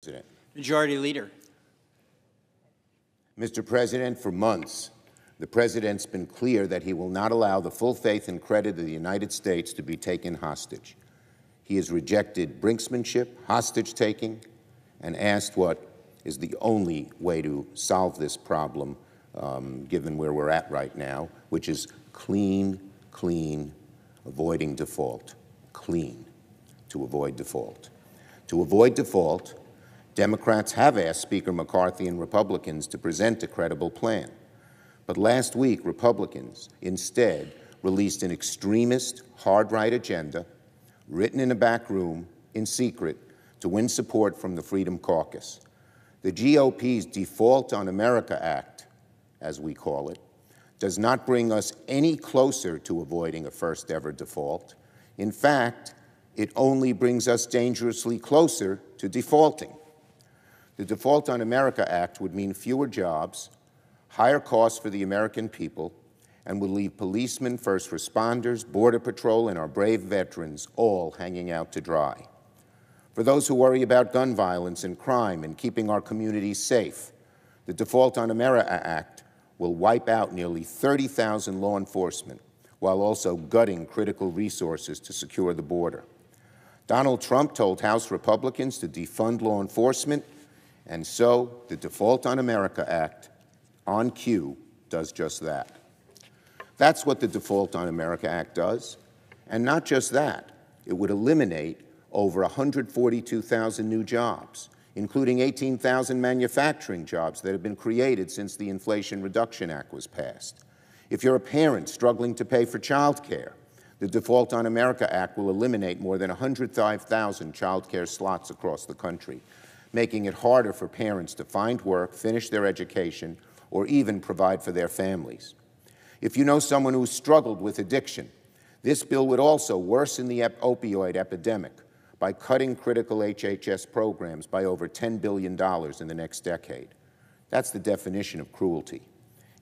President. Majority Leader. Mr. President, for months, the President's been clear that he will not allow the full faith and credit of the United States to be taken hostage. He has rejected brinksmanship, hostage taking, and asked what is the only way to solve this problem, um, given where we're at right now, which is clean, clean, avoiding default. Clean, to avoid default. To avoid default, Democrats have asked Speaker McCarthy and Republicans to present a credible plan. But last week, Republicans instead released an extremist, hard right agenda written in a back room in secret to win support from the Freedom Caucus. The GOP's Default on America Act, as we call it, does not bring us any closer to avoiding a first ever default. In fact, it only brings us dangerously closer to defaulting. The Default on America Act would mean fewer jobs, higher costs for the American people, and would leave policemen, first responders, Border Patrol, and our brave veterans all hanging out to dry. For those who worry about gun violence and crime and keeping our communities safe, the Default on America Act will wipe out nearly 30,000 law enforcement while also gutting critical resources to secure the border. Donald Trump told House Republicans to defund law enforcement and so the Default on America Act, on cue, does just that. That's what the Default on America Act does. And not just that, it would eliminate over 142,000 new jobs, including 18,000 manufacturing jobs that have been created since the Inflation Reduction Act was passed. If you're a parent struggling to pay for child care, the Default on America Act will eliminate more than 105,000 child care slots across the country, making it harder for parents to find work, finish their education, or even provide for their families. If you know someone who struggled with addiction, this bill would also worsen the opioid epidemic by cutting critical HHS programs by over $10 billion in the next decade. That's the definition of cruelty.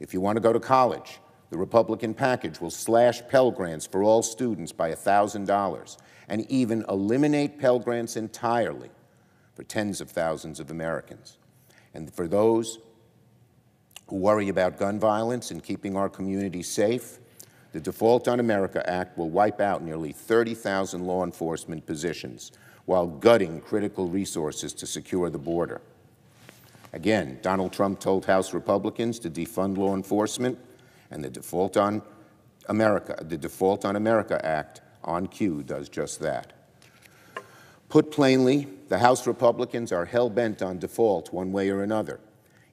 If you want to go to college, the Republican package will slash Pell Grants for all students by $1,000 and even eliminate Pell Grants entirely for tens of thousands of Americans. And for those who worry about gun violence and keeping our communities safe, the Default on America Act will wipe out nearly 30,000 law enforcement positions while gutting critical resources to secure the border. Again, Donald Trump told House Republicans to defund law enforcement, and the Default on America, the Default on America Act on cue does just that. Put plainly, the House Republicans are hell bent on default one way or another,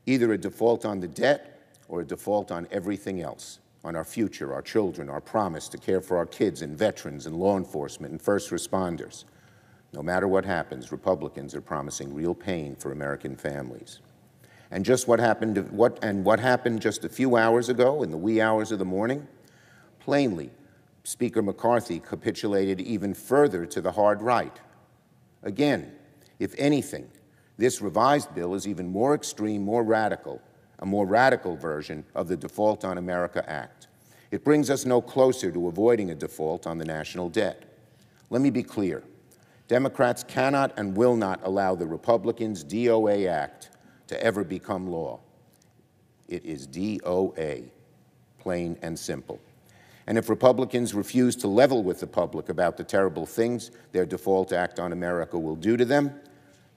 either a default on the debt or a default on everything else on our future, our children, our promise to care for our kids and veterans and law enforcement and first responders. No matter what happens, Republicans are promising real pain for American families. And just what happened, what, and what happened just a few hours ago in the wee hours of the morning? Plainly, Speaker McCarthy capitulated even further to the hard right. Again, if anything, this revised bill is even more extreme, more radical, a more radical version of the Default on America Act. It brings us no closer to avoiding a default on the national debt. Let me be clear. Democrats cannot and will not allow the Republicans' DOA Act to ever become law. It is DOA, plain and simple. And if Republicans refuse to level with the public about the terrible things their default act on America will do to them,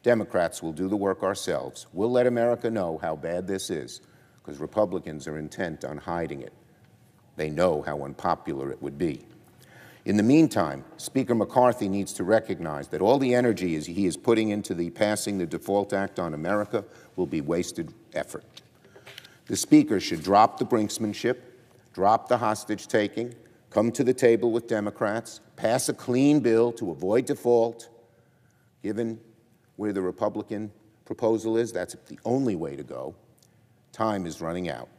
Democrats will do the work ourselves. We'll let America know how bad this is, because Republicans are intent on hiding it. They know how unpopular it would be. In the meantime, Speaker McCarthy needs to recognize that all the energy he is putting into the passing the Default Act on America will be wasted effort. The Speaker should drop the brinksmanship drop the hostage taking, come to the table with Democrats, pass a clean bill to avoid default. Given where the Republican proposal is, that's the only way to go. Time is running out.